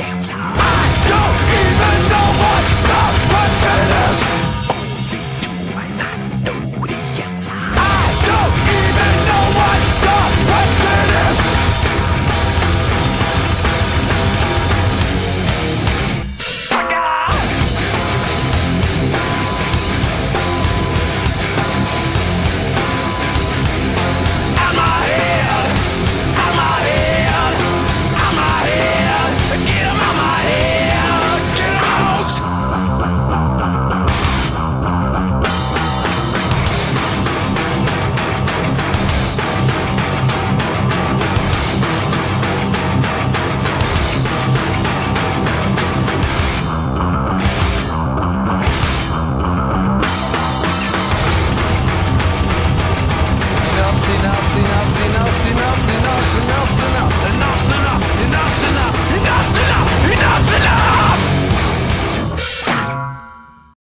get out.